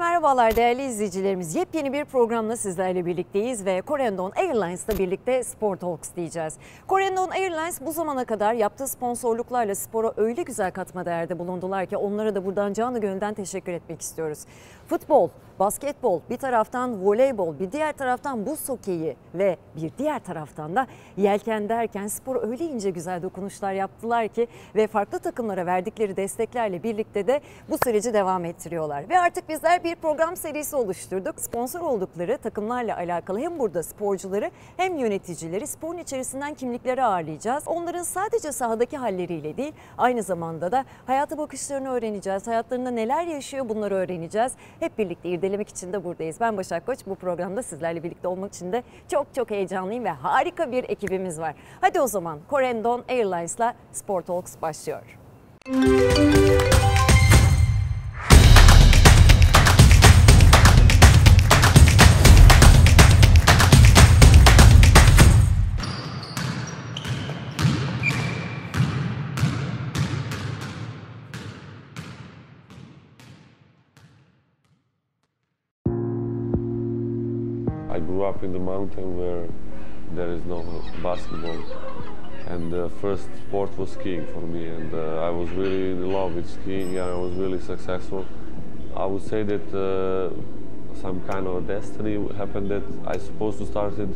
Merhabalar değerli izleyicilerimiz. Yepyeni bir programla sizlerle birlikteyiz ve Corendon Airlines'la birlikte Spor Talks diyeceğiz. Corendon Airlines bu zamana kadar yaptığı sponsorluklarla spora öyle güzel katma değerde bulundular ki onlara da buradan canı gönülden teşekkür etmek istiyoruz. Futbol, basketbol, bir taraftan voleybol, bir diğer taraftan buz hokeyi ve bir diğer taraftan da yelken derken spor öyle ince güzel dokunuşlar yaptılar ki ve farklı takımlara verdikleri desteklerle birlikte de bu süreci devam ettiriyorlar. Ve artık bizler bir program serisi oluşturduk. Sponsor oldukları takımlarla alakalı hem burada sporcuları hem yöneticileri sporun içerisinden kimlikleri ağırlayacağız. Onların sadece sahadaki halleriyle değil aynı zamanda da hayata bakışlarını öğreneceğiz. Hayatlarında neler yaşıyor bunları öğreneceğiz. Hep birlikte irdelemek için de buradayız. Ben Başak Koç. Bu programda sizlerle birlikte olmak için de çok çok heyecanlıyım ve harika bir ekibimiz var. Hadi o zaman Corendon Airlines'la Sport Talks başlıyor. I in the mountain where there is no basketball, and the first sport was skiing for me, and uh, I was really in love with skiing, and I was really successful. I would say that uh, some kind of destiny happened that I supposed to started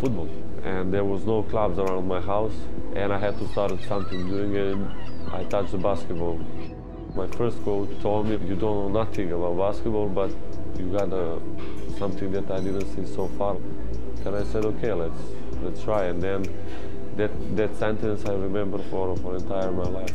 football, and there was no clubs around my house, and I had to start something doing, and I touched the basketball. My first coach told me, "You don't know nothing about basketball, but you got a something that I didn't see so far. And I said, okay, let's let's try. And then that that sentence I remember for for entire my life.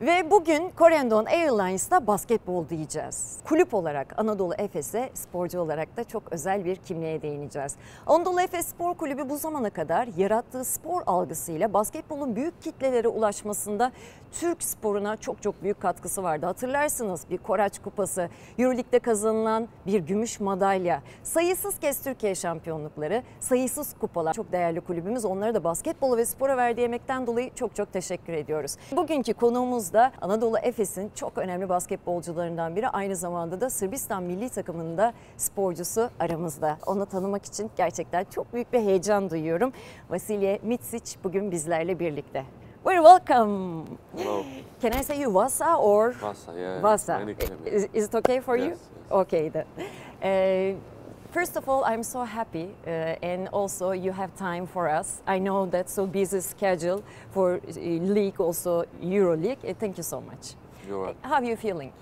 Ve bugün Corendon Airlines'ta basketbol diyeceğiz. Kulüp olarak Anadolu Efes'e, sporcu olarak da çok özel bir kimliğe değineceğiz. Anadolu Efes Spor Kulübü bu zamana kadar yarattığı spor algısıyla basketbolun büyük kitlelere ulaşmasında Türk sporuna çok çok büyük katkısı vardı. Hatırlarsınız bir Koraç Kupası, Euroleague'de kazanılan bir gümüş madalya, sayısız kez Türkiye şampiyonlukları, sayısız kupalar. Çok değerli kulübümüz onlara da basketbolu ve spora verdiği emekten dolayı çok çok teşekkür ediyoruz. Bugünkü konuğumuz da Anadolu Efes'in çok önemli basketbolcularından biri. Aynı zamanda da Sırbistan milli takımında sporcusu aramızda. Onu tanımak için gerçekten çok büyük bir heyecan duyuyorum. Vasilya Mitsic bugün bizlerle birlikte. We're welcome. Hello. Can I say you Vasa or Vasa, yeah. Vasa? Is, is it okay for you? Yes, yes. Okay then. Uh, First of all, I'm so happy, uh, and also you have time for us. I know that's so busy schedule for uh, league, also Euro League. Uh, thank you so much. You're right. How are you feeling?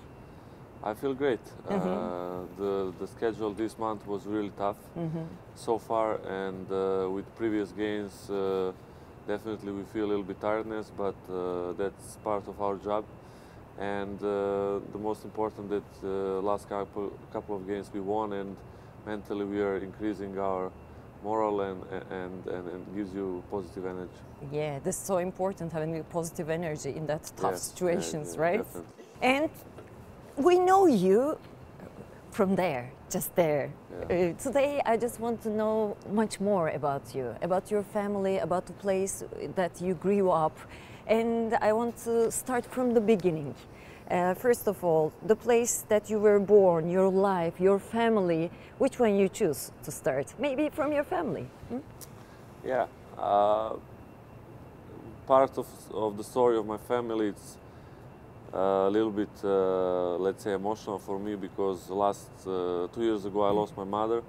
I feel great. Mm-hmm. Uh, the the schedule this month was really tough Mm-hmm. so far, and uh, with previous games, uh, definitely we feel a little bit tiredness, but uh, that's part of our job. And uh, the most important that uh, last couple couple of games we won, and mentally we are increasing our moral and and and, and gives you positive energy. Yeah, this is so important having a positive energy in that tough Yes, yeah, situations, yeah, right? definitely. And we know you from there, just there. Yeah. Uh, today, I just want to know much more about you, about your family, about the place that you grew up. And I want to start from the beginning. Uh, first of all, the place that you were born, your life, your family, which one you choose to start? Maybe from your family. hmm? Yeah. Uh, part of, of the story of my family, it's a little bit, uh, let's say, emotional for me because last uh, two years ago I lost my mother,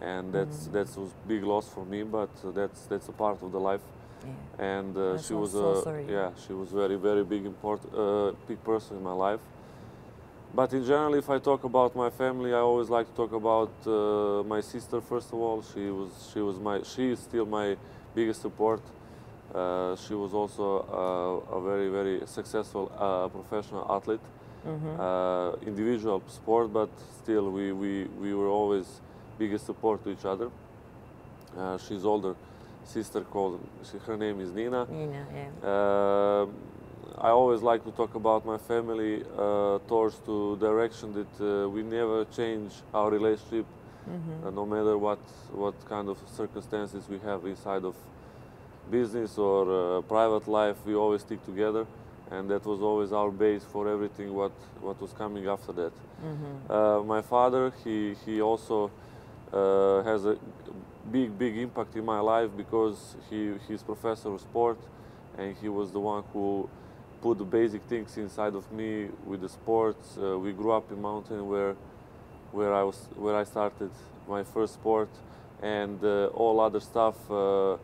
and that's that was big loss for me. But that's that's a part of the life, Yeah. and uh, she was so a sorry. yeah she was very very big important uh, big person in my life. But in general, if I talk about my family, I always like to talk about uh, my sister. First of all, she was she was my she is still my biggest support. Uh, she was also uh, a very very successful uh, professional athlete, Mm-hmm. uh, individual sport, but still we, we, we were always biggest support to each other. Uh, she's older sister called she, her name is Nina. Nina, yeah. I always like to talk about my family uh, towards to direction that uh, we never change our relationship Uh, no matter what what kind of circumstances we have inside of business or uh, private life, we always stick together, and that was always our base for everything what what was coming after that. Uh, my father, he he also uh, has a big big impact in my life because he he's professor of sport, and he was the one who put the basic things inside of me with the sports. Uh, we grew up in mountain where where I was where I started my first sport, and uh, all other stuff uh,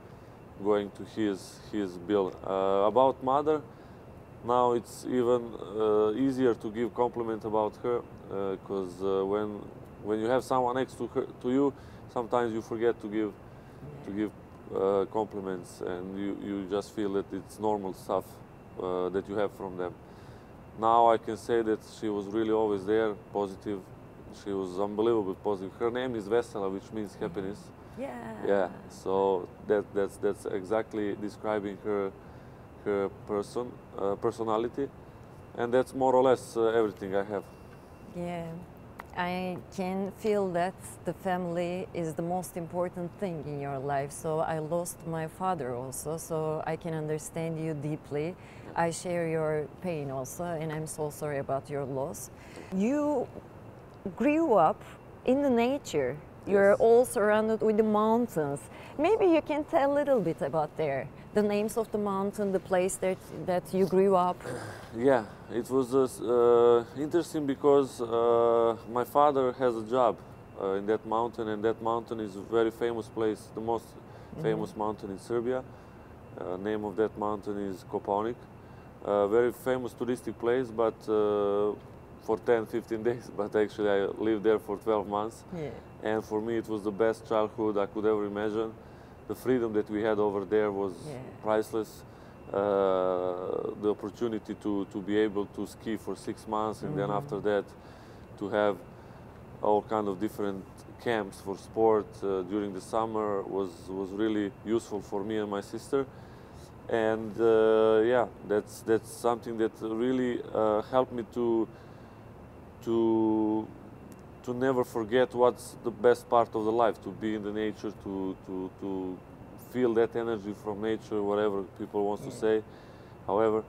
going to his his bill. Uh, about mother, now it's even uh, easier to give compliment about her because uh, when when you have someone next to her to you, sometimes you forget to give to give uh, compliments, and you you just feel that it's normal stuff uh, that you have from them. Now I can say that she was really always there, positive. She was unbelievable positive. Her name is Vesela, which means happiness. Yeah. Yeah. So that that's that's exactly describing her her person uh, personality, and that's more or less uh, everything I have. Yeah. I can feel that the family is the most important thing in your life. So I lost my father also, so I can understand you deeply. I share your pain also, and I'm so sorry about your loss. You grew up in the nature. You're all surrounded with the mountains. Maybe you can tell a little bit about there, the names of the mountain, the place that that you grew up. Yeah, it was uh, interesting because uh, my father has a job uh, in that mountain, and that mountain is a very famous place, the most famous mountain in Serbia. Uh, name of that mountain is Kopaonik. Uh, very famous touristic place, but uh, for 10, 15 days. But actually, I lived there for 12 months, Yeah. and for me, it was the best childhood I could ever imagine. The freedom that we had over there was Yeah. priceless. Uh, the opportunity to, to be able to ski for six months and then after that to have all kind of different camps for sport uh, during the summer was, was really useful for me and my sister and uh, yeah that's that's something that really uh, helped me to to to never forget what's the best part of the life to be in the nature to to to feel that energy from nature whatever people wants to say however.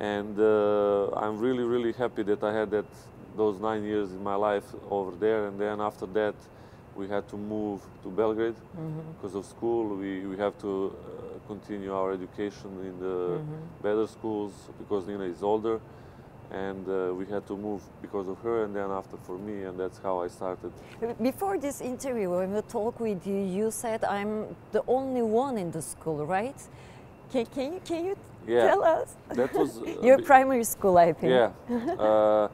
And uh, i'm really really happy that i had that those nine years in my life over there. And then after that we had to move to belgrade because of school. We, we have to uh, continue our education in the better schools because nina is older and uh, we had to move because of her and then after for me and that's how i started Before this interview, when we talk with you, you said I'm the only one in the school, right? Can, can you can you Yeah. tell us that was your bit- primary school? I think. Yeah. uh,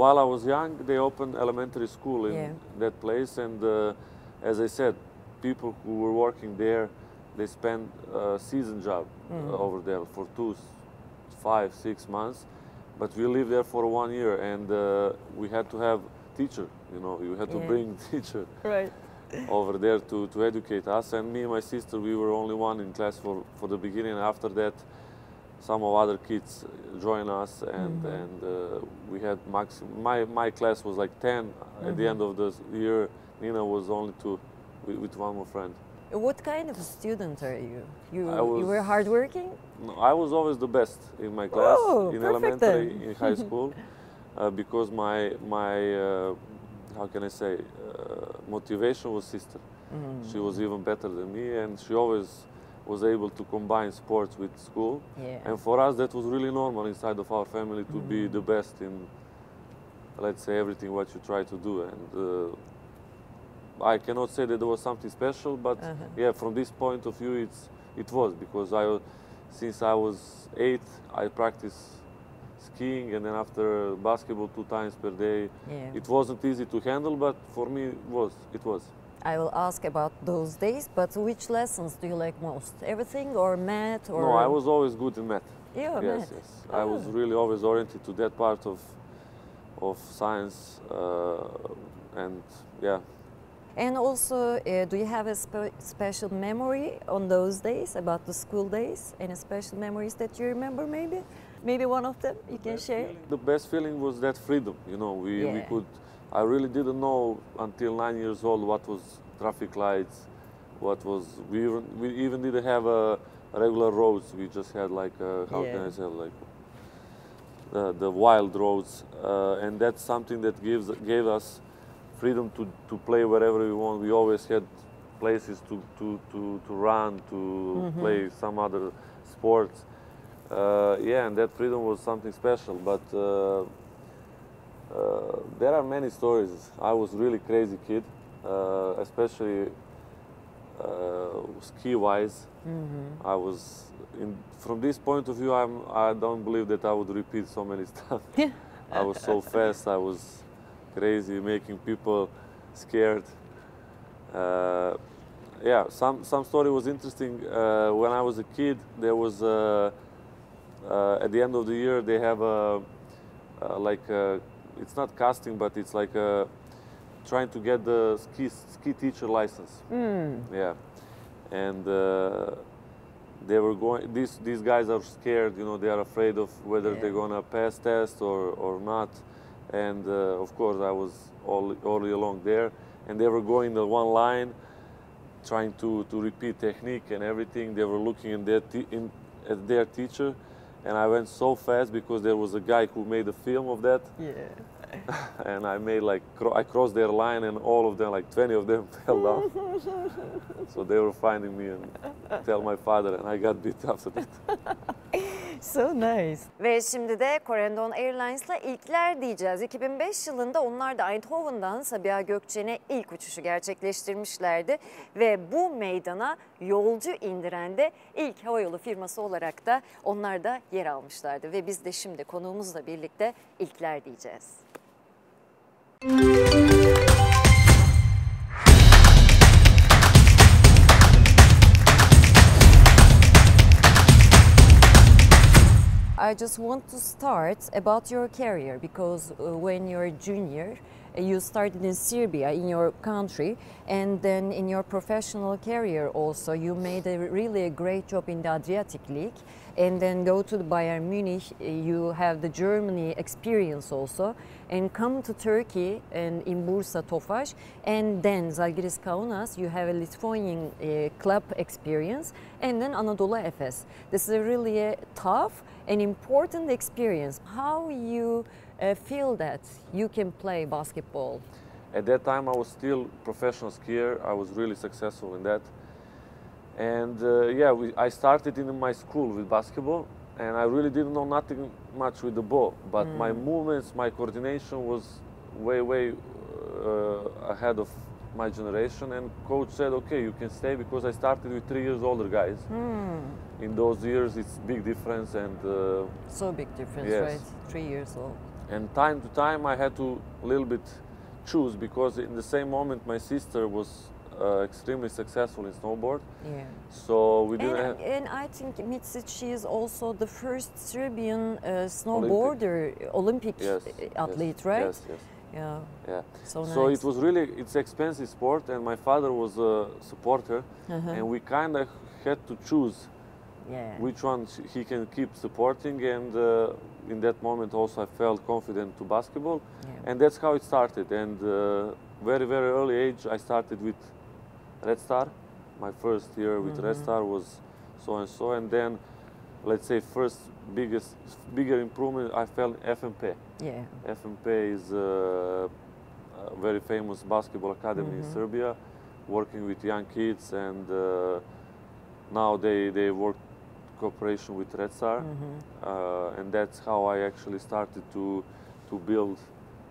while I was young, they opened elementary school in Yeah. that place, and uh, as I said, people who were working there, they spent a season job Mm. uh, over there for two, five, six months. But we lived there for one year, and uh, we had to have teacher. You know, you had to Yeah. bring teacher Right. over there to, to educate us. And me and my sister, we were only one in class for, for the beginning. After that, some of other kids joined us, and and uh, we had maximum. My my class was like 10 At the end of the year, Nina was only two, with, with one more friend. What kind of a student are you? You I you were hardworking. No, I was always the best in my class Oh, in elementary, then. in high school, uh, because my my uh, how can I say uh, motivation was sister. Mm. She was even better than me, and she always was able to combine sports with school. Yeah. And for us, that was really normal inside of our family to be the best in, let's say, everything what you try to do. And uh, I cannot say that there was something special, but Uh-huh. yeah, from this point of view, it's it was because I, since I was eight, I practiced skiing, and then after basketball two times per day. yeah. It wasn't easy to handle, but for me, it was. It was. I will ask about those days, but which lessons do you like most? Everything or math or? No, I was always good in math. Yeah, yes, math. yes. I was Oh. really always oriented to that part of of science, uh, and yeah, And also, uh, do you have a spe- special memory on those days about the school days? Any special memories that you remember, maybe? Maybe one of them you can share. The best feeling was that freedom. You know, we, we could. I really didn't know until nine years old what was traffic lights, what was. We even, we even didn't have a regular roads. We just had like uh how can I say like the, the wild roads, uh, and that's something that gives gave us freedom to, to play wherever we want. We always had places to, to, to, to run, to play some other sports. Uh, yeah, and that freedom was something special. But uh, uh, there are many stories. I was really crazy kid, uh, especially uh, ski-wise. I was, in, from this point of view, I'm, I don't believe that I would repeat so many stuff. I was so fast. I was crazy, making people scared. Uh, yeah, some some story was interesting. Uh, when I was a kid, there was uh, uh, at the end of the year they have a uh, like a, it's not casting, but it's like a, trying to get the ski ski teacher license. Yeah, and uh, they were going. These these guys are scared. You know, they are afraid of whether Yeah. they're gonna pass test or or not. And uh, of course, I was all all along there, and they were going the one line, trying to to repeat technique and everything. They were looking in their in, at their teacher, and I went so fast because there was a guy who made a film of that Yeah. and I made like cro- I crossed their line, and all of them, like 20 of them, fell down. so they were finding me and tell my father, and I got beat after that. So nice. Ve şimdi de Corendon Airlines'la ilkler diyeceğiz. 2005 yılında onlar da Eindhoven'dan Sabiha Gökçen'e ilk uçuşu gerçekleştirmişlerdi. Ve bu meydana yolcu indiren de ilk havayolu firması olarak da onlar da yer almışlardı. Ve biz de şimdi konuğumuzla birlikte ilkler diyeceğiz. I just want to start about your career because uh, when you're a junior, uh, you started in Serbia, in your country, and then in your professional career also, you made a really a great job in the Adriatic League, and then go to the Bayern Munich. uh, You have the Germany experience also, and come to Turkey and in Bursa Tofaş, and then Zalgiris Kaunas. You have a Lithuanian uh, club experience, and then Anadolu Efes. This is a really a tough an important experience. How you uh, feel that you can play basketball? At that time, I was still professional skier. I was really successful in that. And uh, yeah, we, I started in my school with basketball, and I really didn't know nothing much with the ball. But my movements, my coordination was way, way uh, ahead of my generation. And coach said, "Okay, you can stay because I started with three years older guys. In those years, it's big difference, and uh, So big difference, Yes. right? Three years old. and time to time I had to a little bit choose because in the same moment my sister was uh, extremely successful in snowboard. Yeah. So we didn't And, have, and I think Micic, she is also the first Serbian uh, snowboarder, Olympic yes, uh, athlete, yes, right? Yes, yes, Yeah. yeah. So So nice. it was really it's expensive sport, and my father was a supporter, Uh-huh. and we kind of had to choose Yeah. which one he can keep supporting. And uh, in that moment, also I felt confident to basketball, Yeah. and that's how it started. And uh, very very early age, I started with Red Star. My first year with Red Star was so and so, and then let's say first biggest bigger improvement I felt FMP. yeah. FMP is uh, a very famous basketball academy in Serbia, working with young kids, and uh, now they they work cooperation with Red Star, uh, and that's how I actually started to to build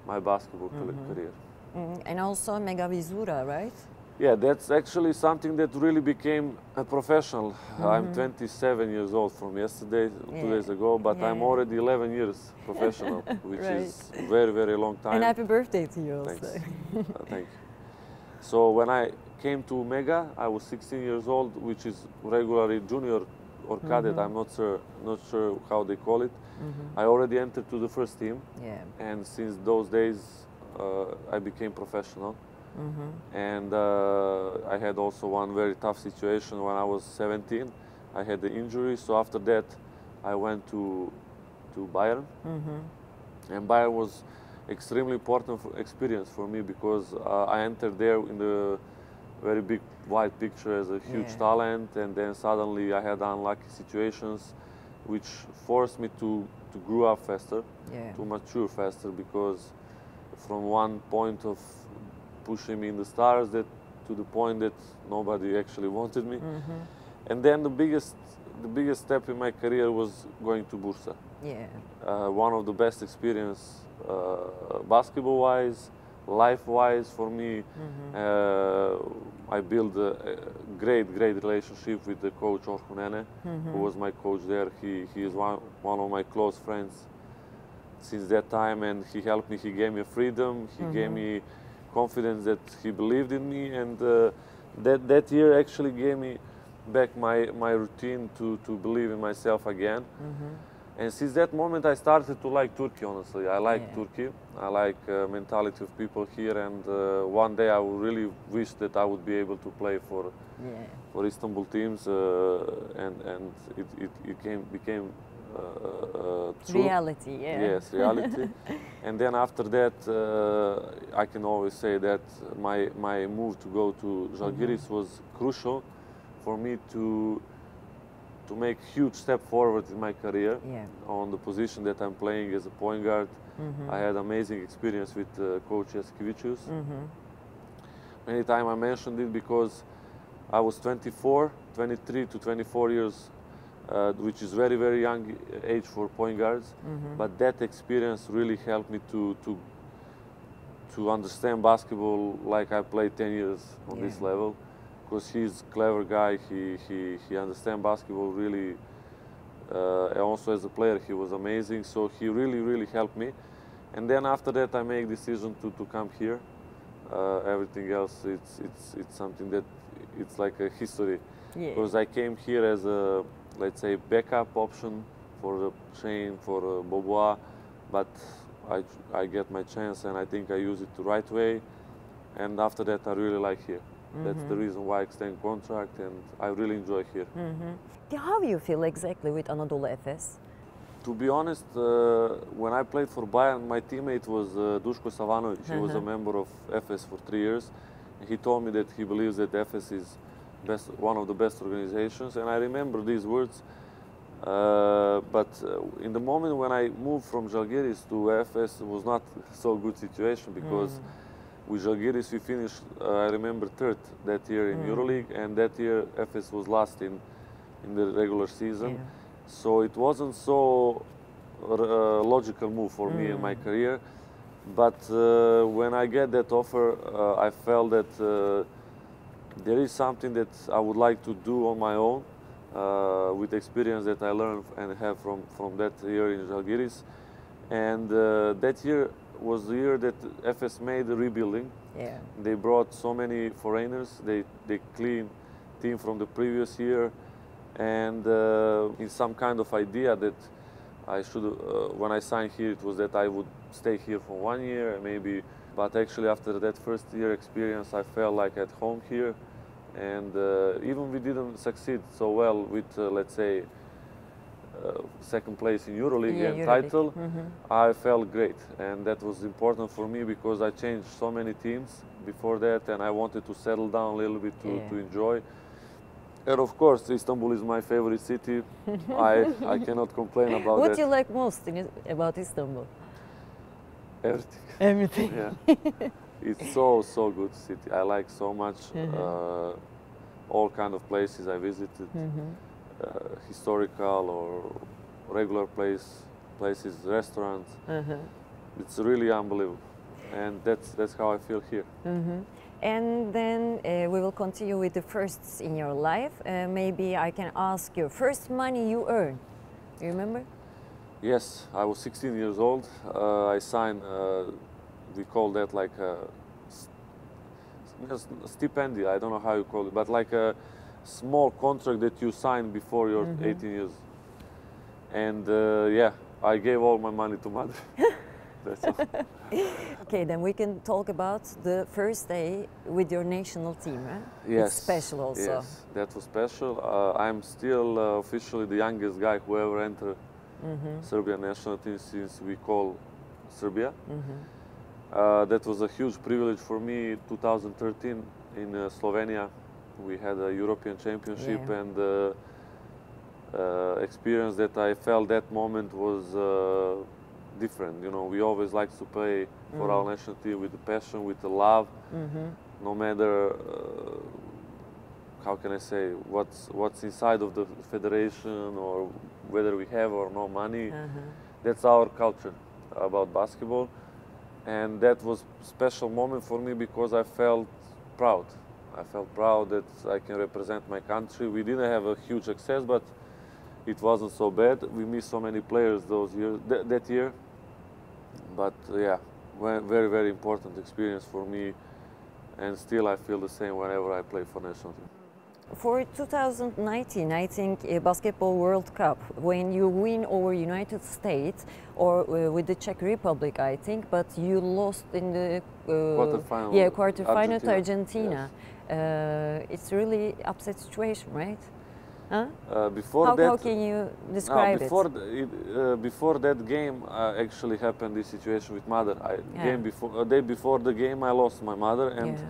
my basketball cal- career. Mm, And also Mega Vizura, right? Yeah, that's actually something that really became a professional. I'm 27 years old from yesterday, two days ago, but I'm already 11 years professional, which Right. is very, very long time. And happy birthday to you also. Thanks. Uh, thank you. So when I came to Mega, I was 16 years old, which is regularly junior or cadet. I'm not sure, not sure how they call it. I already entered to the first team, Yeah. and since those days, uh, I became professional. And uh, I had also one very tough situation when I was 17. I had the injury, so after that, I went to to Bayern, and Bayern was extremely important for experience for me because uh, I entered there in the very big wide picture as a huge Yeah. talent, and then suddenly I had unlucky situations, which forced me to to grow up faster, Yeah. to mature faster because from one point of pushing me in the stars that to the point that nobody actually wanted me. And then the biggest the biggest step in my career was going to Bursa. Yeah. Uh, one of the best experience uh, basketball wise, life wise for me. Uh, I built a, great, great relationship with the coach Orhun Ene, who was my coach there. He, he is one, one of my close friends since that time, and he helped me. He gave me freedom. He gave me confidence that he believed in me, and uh, that that year actually gave me back my my routine to to believe in myself again. And since that moment, I started to like Turkey. Honestly, I like Yeah. Turkey. I like uh, mentality of people here, and uh, one day I really wish that I would be able to play for Yeah. for Istanbul teams, uh, and and it it, it came became uh. Reality. Yeah. Yes, reality. and then after that, uh, I can always say that my my move to go to Žalgiris was crucial for me to to make huge step forward in my career Yeah. on the position that I'm playing as a point guard. I had amazing experience with uh, coach Jasikevicius. Many times I mentioned it because I was 24, 23 to 24 years, uh, which is very very young age for point guards. But that experience really helped me to to to understand basketball like I played 10 years on this level. Because he's a clever guy, he he he understands basketball really. Uh, and also as a player, he was amazing. So he really really helped me. And then after that, I make decision to, to come here. Uh, everything else, it's it's it's something that it's like a history. Yeah. Because I came here as a let's say backup option for the Shane for uh, Bobois, but I I get my chance and I think I use it the right way. And after that, I really like here. That's the reason why I extend contract and I really enjoy here. How do you feel exactly with Anadolu Efes? To be honest, uh, when I played for Bayern, my teammate was uh, Duško Savanovic. He was a member of Efes for three years. He told me that he believes that Efes is best, one of the best organizations, and I remember these words. Uh, but uh, in the moment when I moved from Žalgiris to Efes, it was not so good situation because with Žalgiris we finished, uh, I remember third that year in EuroLeague, and that year Efes was last in in the regular season. Yeah. So it wasn't so uh, logical move for me in my career. But uh, when I get that offer, uh, I felt that uh, there is something that I would like to do on my own uh, with experience that I learned and have from, from that year in Žalgiris. And uh, that year was the year that Efes made the rebuilding. Yeah. They brought so many foreigners. They they cleaned team from the previous year, and uh, in some kind of idea that I should. Uh, when I signed here, it was that I would stay here for one year, maybe. But actually, after that first year experience, I felt like at home here, and uh, even we didn't succeed so well with, uh, let's say. Uh, second place in EuroLeague Yeah, and EuroLeague. title, I felt great, and that was important for me because I changed so many teams before that, and I wanted to settle down a little bit to, Yeah. to enjoy. And of course, Istanbul is my favorite city. I I cannot complain about What that. do you like most in, about Istanbul? Everything. Everything. Yeah, it's so so good city. I like so much. Uh, all kind of places I visited, uh, historical or regular place places, restaurants. It's really unbelievable, and that's that's how I feel here. And then uh, we will continue with the firsts in your life. Uh, maybe I can ask you first money you earn. You remember? Yes, I was 16 years old. Uh, I signed, uh, we call that like a, s- s- stipendia, I don't know how you call it, but like a small contract that you sign before you're 18 years. And uh, yeah, I gave all my money to mother. That's all. Okay, then we can talk about the first day with your national team. Eh? Yes. It's special also. Yes, that was special. Uh, I'm still uh, officially the youngest guy who ever entered Serbian national team since we call Serbia. Uh, that was a huge privilege for me. 2013 in uh, Slovenia, we had a European Championship Yeah. and uh, uh, experience that I felt that moment was uh, different. You know, we always like to play for our national team with the passion, with the love, no matter uh, how can I say what's what's inside of the federation or whether we have or no money. That's our culture about basketball, and that was special moment for me because I felt proud. I felt proud that I can represent my country. We didn't have a huge success, but it wasn't so bad. We missed so many players those years th- that year, but yeah, very very important experience for me, and still I feel the same whenever I play for national team. For 2019, I think uh, Basketball World Cup, when you win over United States or uh, with the Czech Republic, I think, but you lost in the uh, Quarterfinal, Yeah, quarterfinal to Argentina. Argentina. Uh, it's really upset situation, right? Huh? Uh, before How, that, how can you No, describe before it? the, it, uh, before that game, uh, actually happened this situation with mother. I, Yeah. Game before, a day before the game, I lost my mother, and yeah.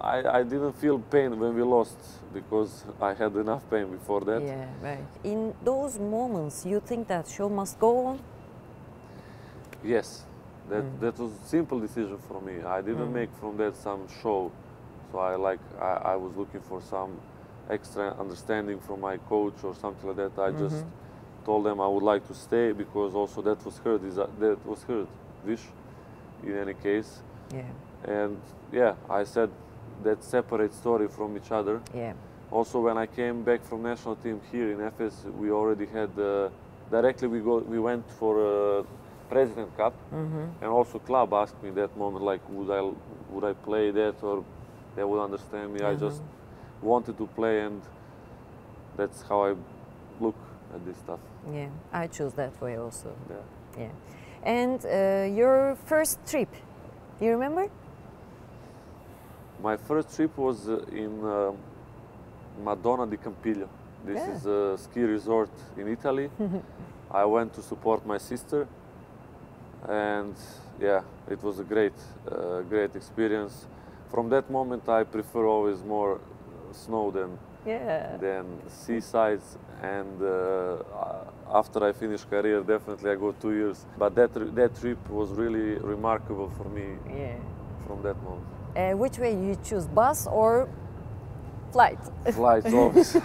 I, I didn't feel pain when we lost because I had enough pain before that. yeah, right. In those moments, you think that show must go on? Yes, that Mm. that was a simple decision for me. I didn't make from that some show, so I like I, I was looking for some extra understanding from my coach or something like that. I just Mm-hmm. told them I would like to stay because also that was her that was her wish. In any case, Yeah, and yeah, I said that separate story from each other. yeah. Also, when I came back from national team here in Efes, we already had uh, directly we go we went for uh, President Cup, Mm-hmm. and also club asked me that moment like would I would I play that or they would understand me. I just wanted to play, and that's how I look at this stuff. Yeah, I choose that way also. Yeah. Yeah. And uh, your first trip, you remember? My first trip was uh, in uh, Madonna di Campiglio. This Yeah. is a ski resort in Italy. I went to support my sister, and yeah, it was a great, uh, great experience. From that moment, I prefer always more snow than Yeah. than seasides. And uh, after I finished career, definitely I go two years. But that that trip was really remarkable for me Yeah. from that moment. Uh, which way you choose, bus or flight? Flights always.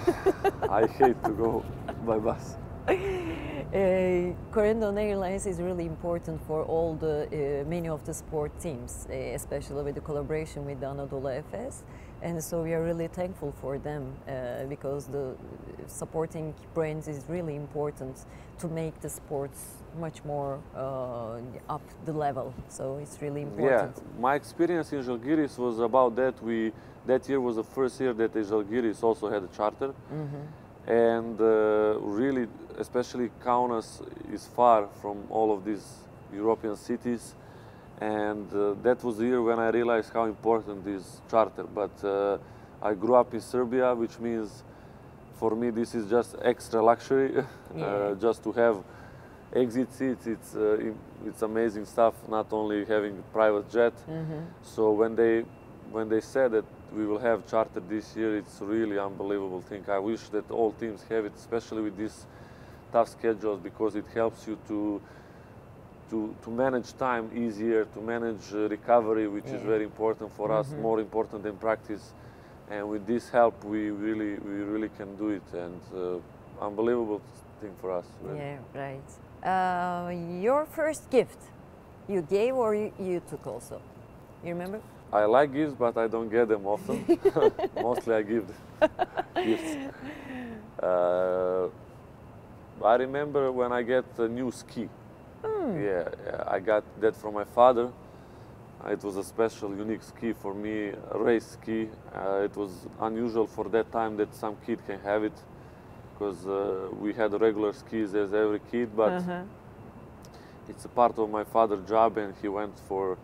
I hate to go by bus. Uh, Corendon Airlines is really important for all the uh, many of the sport teams, uh, especially with the collaboration with the Anadolu Efes, and so we are really thankful for them uh, because the supporting brands is really important to make the sports much more uh, up the level. So it's really important Yeah, my experience in Žalgiris was about that. We that year was the first year that Žalgiris also had a charter, and uh, really, especially Kaunas is far from all of these European cities, and uh, that was the year when I realized how important is charter. But uh, I grew up in Serbia, which means for me this is just extra luxury, Yeah. uh, just to have exit seats. It's uh, it's amazing stuff. Not only having a private jet. So when they when they said that we will have charter this year, it's really unbelievable thing. I wish that all teams have it, especially with these tough schedules, because it helps you to to, to manage time easier, to manage uh, recovery, which is very important for us, more important than practice. And with this help, we really we really can do it, and uh, unbelievable thing for us. really. Yeah, right. Uh, your first gift, you gave or you, you took also? You remember? I like gifts, but I don't get them often. Mostly I give gifts. Uh, I remember when I get a new ski. Yeah, yeah, I got that from my father. Uh, It was a special, unique ski for me, a race ski. Uh, it was unusual for that time that some kid can have it, because uh, we had regular skis as every kid, but Uh-huh. it's a part of my father's job, and he went for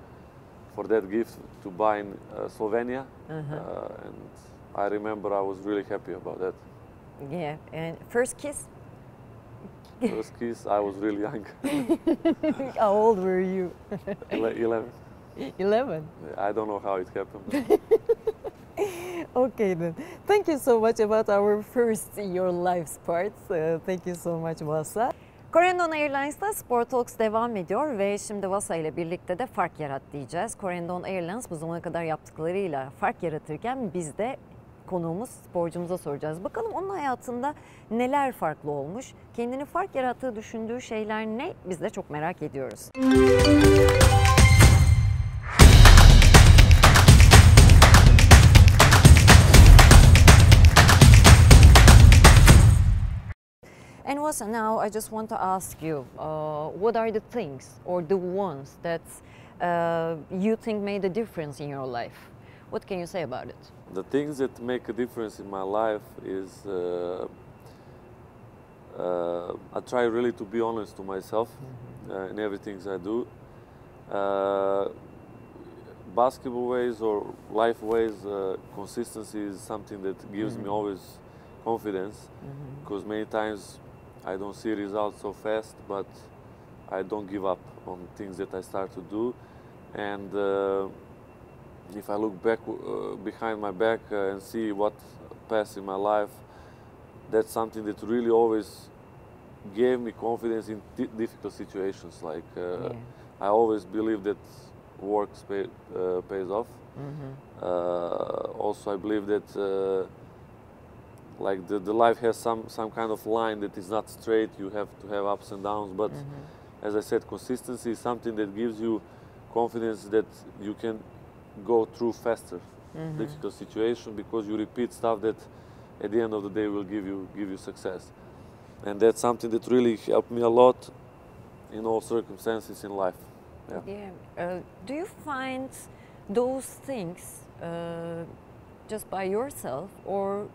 for that gift to buy in uh, Slovenia, Uh-huh. uh, and I remember I was really happy about that. Yeah, and first kiss? First kiss, I was really young, How old were you? ele- 11. 11. I don't know how it happened. Okay then. Thank you so much about our first in your lives part. Uh, thank you so much Vasa. Corendon Airlines'ta Sport Talks devam ediyor ve şimdi Vasa ile birlikte de fark yarat diyeceğiz. Corendon Airlines bu zamana kadar yaptıklarıyla fark yaratırken biz de konuğumuz sporcumuza soracağız. Bakalım onun hayatında neler farklı olmuş? Kendini fark yarattığı düşündüğü şeyler ne? Biz de çok merak ediyoruz. And Wasa, now I just want to ask you, uh, what are the things or the ones that uh, you think made a difference in your life? What can you say about it? The things that make a difference in my life is uh, uh, I try really to be honest to myself uh, in everything I do. Uh, basketball ways or life ways, uh, consistency is something that gives me always confidence because many times I don't see results so fast, but I don't give up on things that I start to do. And uh, if I look back uh, behind my back uh, and see what passed in my life, that's something that really always gave me confidence in di- difficult situations. Like uh, Yeah. I always believe that work pay, uh, pays off. Mm-hmm. Uh, also, I believe that uh, like the, the life has some some kind of line that is not straight. You have to have ups and downs, but as I said, consistency is something that gives you confidence that you can go through faster difficult situation because you repeat stuff that at the end of the day will give you give you success, and that's something that really helped me a lot in all circumstances in life. Yeah. Yeah. Uh, do you find those things uh, just by yourself, or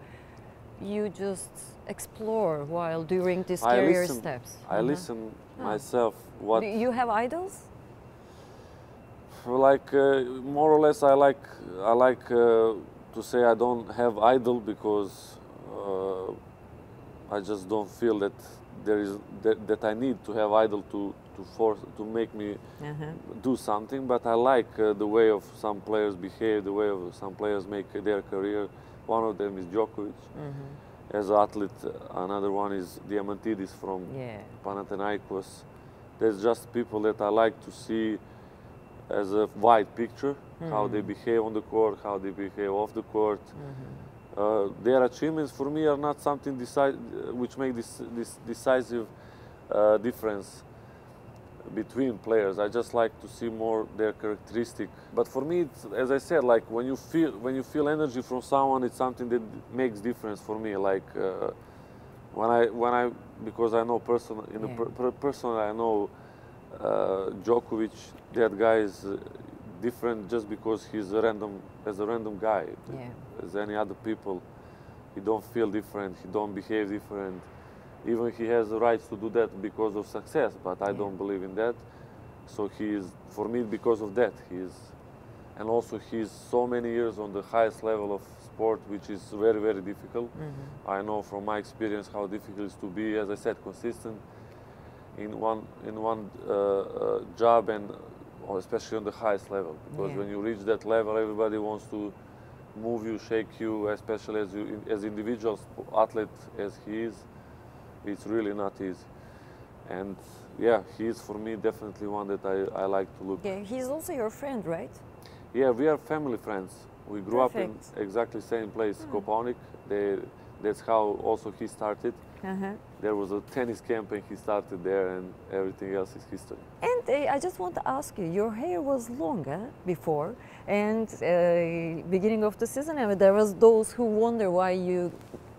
you just explore while during these I career listen- steps? I Uh-huh. listen myself what Do you have idols? Like uh, more or less i like i like uh, to say i don't have idol because uh, i just don't feel that there is that, that i need to have idol to to force to make me Uh-huh. do something but i like uh, the way of some players behave the way of some players make their career one of them is djokovic Mm-hmm. as an athlete another one is diamantidis from Yeah. Panathinaikos. There's just people that I like to see as a wide picture, how they behave on the court, how they behave off the court. Uh, their achievements for me are not something deci- uh, which make this, this decisive uh, difference between players. I just like to see more their characteristic. But for me, it's, as I said, like when you feel when you feel energy from someone, it's something that makes difference for me. Like uh, when I when I because I know person in Yeah. per, per, personally I know uh, Djokovic. That guy is uh, different just because he's a random as a random guy Yeah. as any other people. He don't feel different. He don't behave different. Even he has the rights to do that because of success, but I Yeah. don't believe in that. So he is for me because of that. He is, and also he's so many years on the highest level of sport, which is very very difficult. Mm-hmm. I know from my experience how difficult it is to be, as I said, consistent in one in one uh, uh, job and especially on the highest level. Because Yeah. when you reach that level, everybody wants to move you, shake you, especially as you as individual athlete as he is. It's really not easy. And yeah, he is for me definitely one that I, I like to look. Yeah. He's also your friend, right? Yeah, we are family friends. We grew up in exactly same place, Kopaonik. They, that's how also he started. Uh-huh. There was a tennis camp and he started there, and everything else is history. And uh, I just want to ask you, your hair was longer before, and uh, beginning of the season, I mean, there was those who wonder why you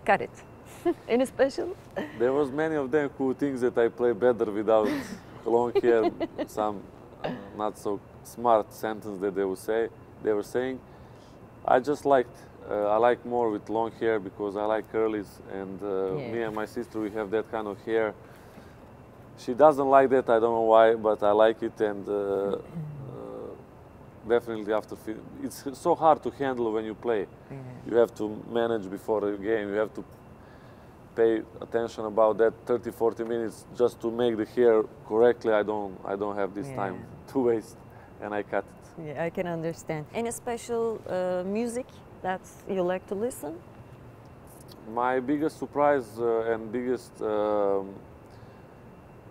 cut it. Any special? There was many of them who thinks that I play better without long hair. Some uh, not so smart sentence that they would say. They were saying. I just liked. Uh, I like more with long hair because I like curlies, and uh, Yeah. me and my sister we have that kind of hair. She doesn't like that. I don't know why, but I like it, and uh, uh, definitely after it's so hard to handle when you play. You have to manage before the game. You have to pay attention about that 30 40 minutes just to make the hair correctly i don't i don't have this time Yeah. to waste and i cut it Yeah, I can understand. Any special uh, music that you like to listen? my biggest surprise uh, and biggest um,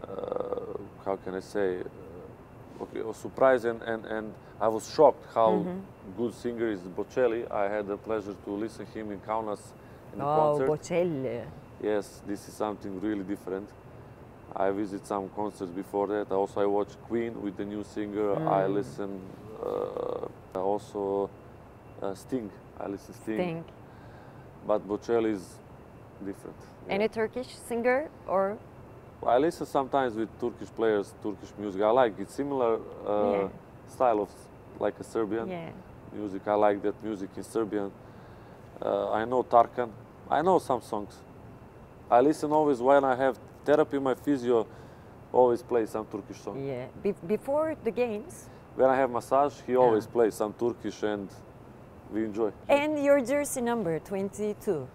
uh, how can i say uh, okay was surprise and, and, and i was shocked how Mm-hmm. good singer is bocelli i had the pleasure to listen him in kaunas in Oh, concert Bocelli. Yes, this is something really different. I visit some concerts before that. Also, I watch Queen with the new singer. I Mm. listen uh, also uh, Sting. I listen Sting. Think. But Bocelli is different. Yeah. Any Turkish singer or I listen sometimes with Turkish players, Turkish music. I like it. Similar uh, Yeah. style of like a Serbian yeah. music. I like that music in Serbian. Uh, I know Tarkan. I know some songs. I listen always when I have therapy. My physio always plays some Turkish song. Yeah. Be- before the games. When I have massage, he always plays some Turkish, and we enjoy. And your jersey number 22.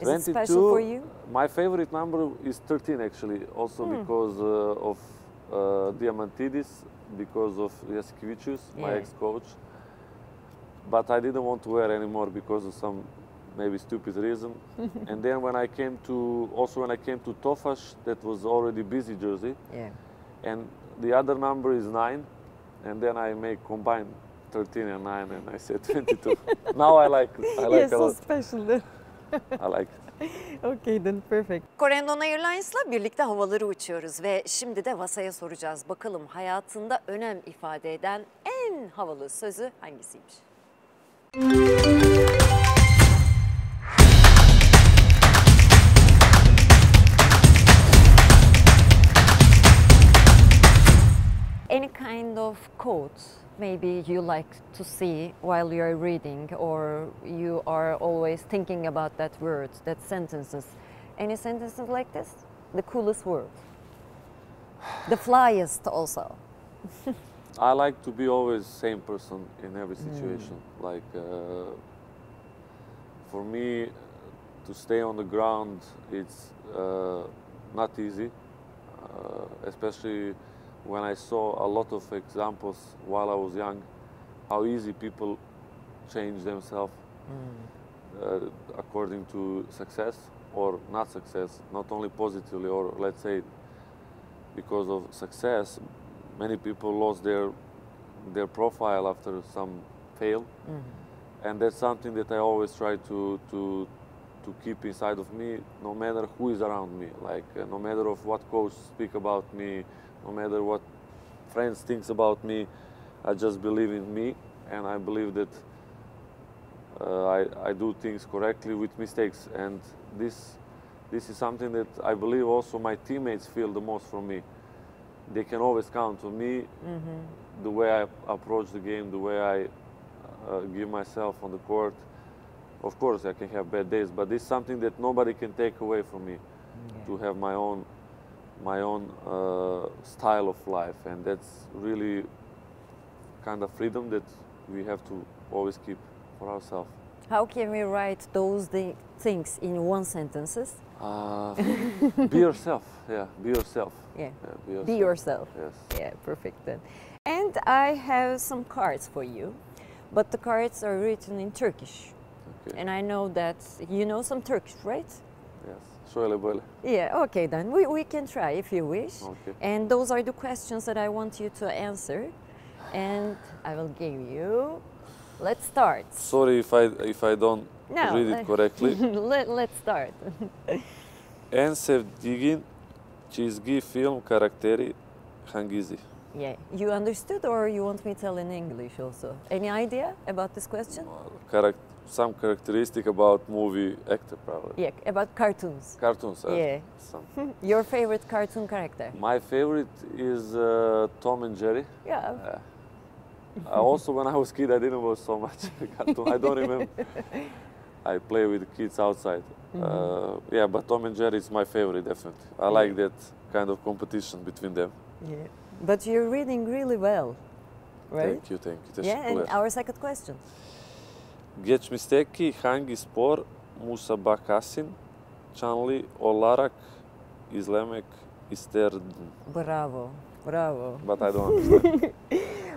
Is it special for you? My favorite number is 13 actually, also Hmm. because uh, of uh, Diamantidis, because of Jasikevicius, my Yeah. ex-coach. But I didn't want to wear anymore because of some maybe stupid reason. and then when I came to, also when I came to Tofaş, that was already busy jersey, Yeah. and the other number is nine, and then I make combine 13 and 9 and I said 22. now I like it. I like yes, a so lot. special then. I like it. Okay then perfect. Corendon Airlines'la birlikte havaları uçuyoruz ve şimdi de Vasa'ya soracağız. Bakalım hayatında önem ifade eden en havalı sözü hangisiymiş? Any kind of quote maybe you like to see while you are reading or you are always thinking about that word, that sentences. Any sentences like this? The coolest word. The flyest also. I like to be always same person in every Hmm. situation. Like uh, for me, to stay on the ground, it's uh, not easy, uh, especially when I saw a lot of examples while I was young, how easy people change themselves uh, according to success or not success, not only positively or let's say because of success, many people lost their their profile after some fail, and that's something that I always try to to to keep inside of me, no matter who is around me. Like uh, no matter of what coach speak about me, no matter what friends thinks about me, I just believe in me, and I believe that uh, I, I do things correctly with mistakes and this this is something that I believe also my teammates feel the most from me. They can always count on me, the way I approach the game, the way I uh, give myself on the court. Of course, I can have bad days, but this is something that nobody can take away from me. To have my own my own uh, style of life, and that's really kind of freedom that we have to always keep for ourselves. How can we write those thi- things in one sentences? Uh, be yourself. Yeah, be yourself. Yeah. Yeah, be yourself. Be yourself. Yes. Yeah, perfect then. And I have some cards for you, but the cards are written in Turkish. Okay. And I know that you know some Turkish, right? Yes. Yeah, okay then. We, we can try if you wish. Okay. And those are the questions that I want you to answer. And I will give you. Let's start. Sorry if I if I don't No, read it correctly. Let, let's start. en sevdiğin çizgi film karakteri hangisi? yeah, you understood or you want me to tell in English also? Any idea about this question? Charac- some characteristic about movie actor probably. Yeah, about cartoons. Cartoons. uh, Yeah. some. Your favorite cartoon character? My favorite is uh, Tom and Jerry. Yeah. Uh, also, when I was kid, I didn't watch so much cartoon. I don't remember. I play with kids outside. Mm-hmm. Uh, yeah, but Tom and Jerry is my favorite, definitely. I like that kind of competition between them. Yeah. But you're reading really well, right? Thank you, thank you. Yeah, and our second question. Geçmişteki hangi spor musabakasın canlı olarak izlemek isterdim. Bravo, bravo. But I don't understand.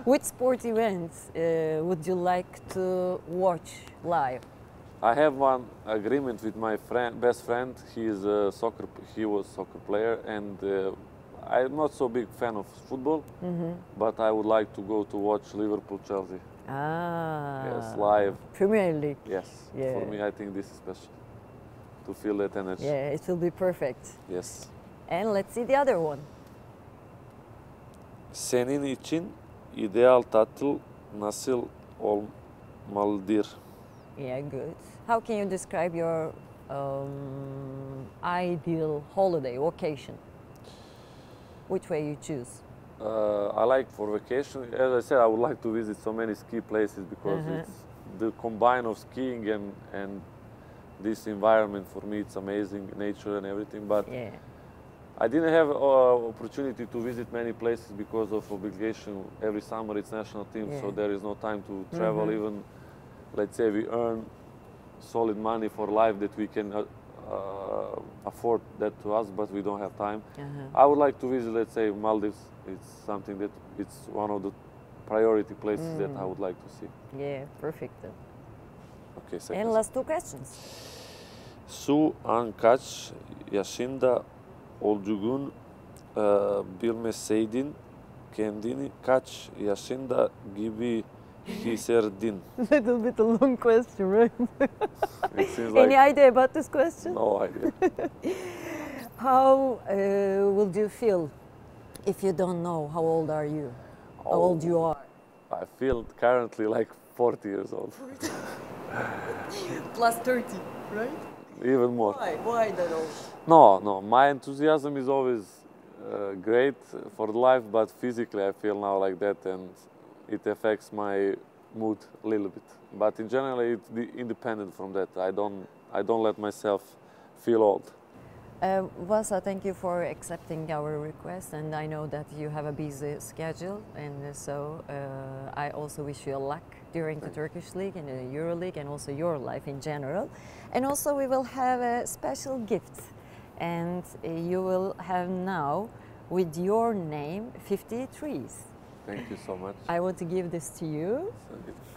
Which sport events uh, would you like to watch live? I have one agreement with my friend, best friend. He is a soccer. He was soccer player, and uh, I'm not so big fan of football. But I would like to go to watch Liverpool Chelsea. Ah, Yes, live. Premier League. Yes. Yeah. For me, I think this is special. To feel that energy. Yeah, it will be perfect. Yes. And let's see the other one. Senin için ideal tatil nasıl olmalıdır? Yeah, good. How can you describe your um, ideal holiday vacation? Which way you choose? Uh, I like for vacation. As I said, I would like to visit so many ski places because Mhm. it's the combine of skiing and and this environment for me. It's amazing, nature and everything. But Yeah. I didn't have uh, opportunity to visit many places because of obligation. Every summer it's national team, so there is no time to travel. Mhm. Even let's say we earn solid money for life that we can uh, afford that to us, but we don't have time. Uh-huh. I would like to visit, let's say, Maldives. It's something that it's one of the priority places that I Mm. would like to see. Yeah, perfect. Okay, second. And last two questions. Su an kaç yaşında olduğun e, bilmeseydin kendini kaç yaşında gibi hissedin? Little bit a long question, right? It seems Any idea about this question? no idea. How uh, would you feel if you don't know how old are you? How old you are? I feel currently like 40 years old, Plus 30, right? even more. Why? Why that old? No, no. My enthusiasm is always uh, great for life, but physically I feel now like that, and it affects my mood a little bit. But in general, it's independent from that. I don't, I don't let myself feel old. Uh, Vasa, thank you for accepting our request, and I know that you have a busy schedule, and so uh, I also wish you luck during the Turkish League and the Euro League, and also your life in general. And also, we will have a special gift, and uh, you will have now, with your name, 50 trees. Thank you so much. I want to give this to you.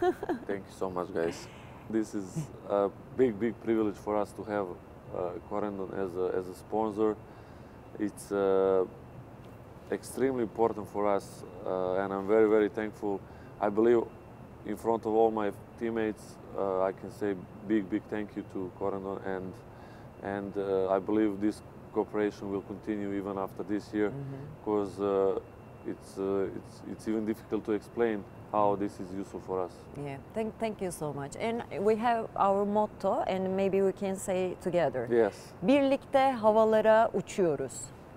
Thank you so much, guys. This is a big, big privilege for us to have uh, Corendon as a, as a sponsor. It's uh, extremely important for us, uh, and I'm very, very thankful. I believe in front of all my teammates, uh, I can say big, big thank you to Corendon, and and uh, I believe this cooperation will continue even after this year, because uh, it's, uh, it's it's even difficult to explain how this is useful for us. Yeah, thank, thank you so much. And we have our motto, and maybe we can say it together. Yes. Birlikte havalara uçuyoruz.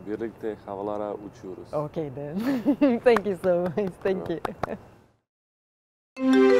Birlikte havalara uçuyoruz. Okay then. Thank you so much. Thank you.